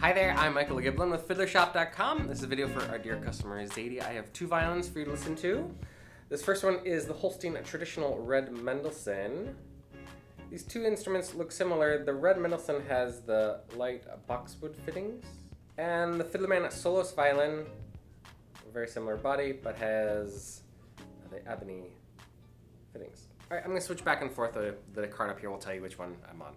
Hi there, I'm Michael Giblin with FiddlerShop.com. This is a video for our dear customer Zadia. I have two violins for you to listen to. This first one is the Holstein Traditional Red Mendelssohn. These two instruments look similar. The Red Mendelssohn has the light boxwood fittings, and the Fiddlerman Soloist violin, very similar body, but has the ebony fittings. All right, I'm gonna switch back and forth. The, the card up here will tell you which one I'm on.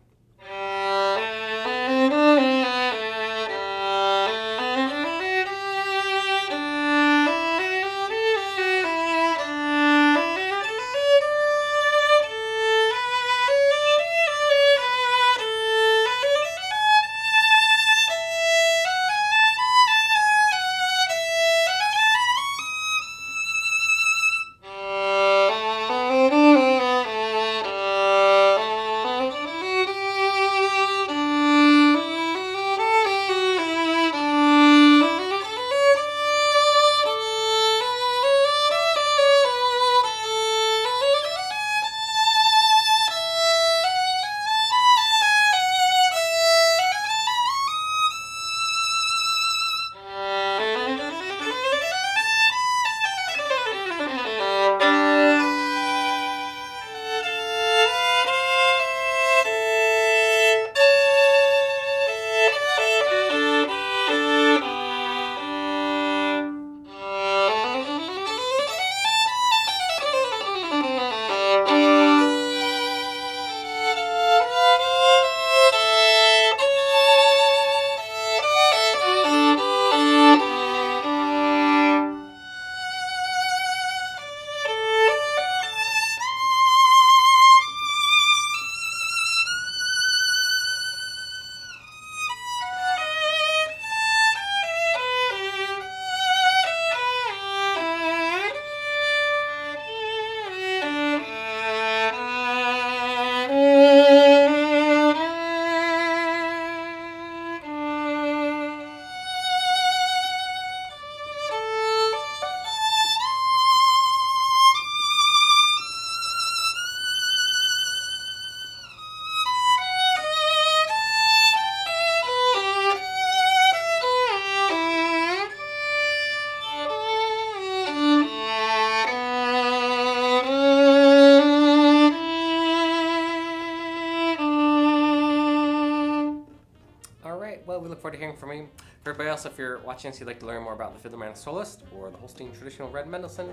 Well, we look forward to hearing from you. For everybody else, if you're watching this, you'd like to learn more about the Fiddlerman Soloist or the Holstein Traditional Red Mendelssohn,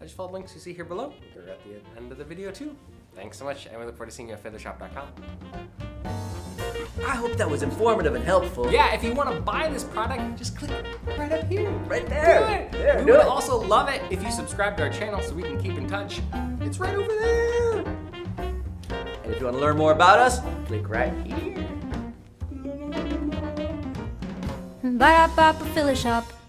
I just follow the links you see here below. They're at the end of the video too. Thanks so much, and we look forward to seeing you at fiddlershop.com. I hope that was informative and helpful. Yeah, if you want to buy this product, just click right up here. Right Do there. it. There, we do would it. also love it if you subscribe to our channel so we can keep in touch. It's right over there. And if you want to learn more about us, click right here. Ba-da-ba-ba, Fiddlershop.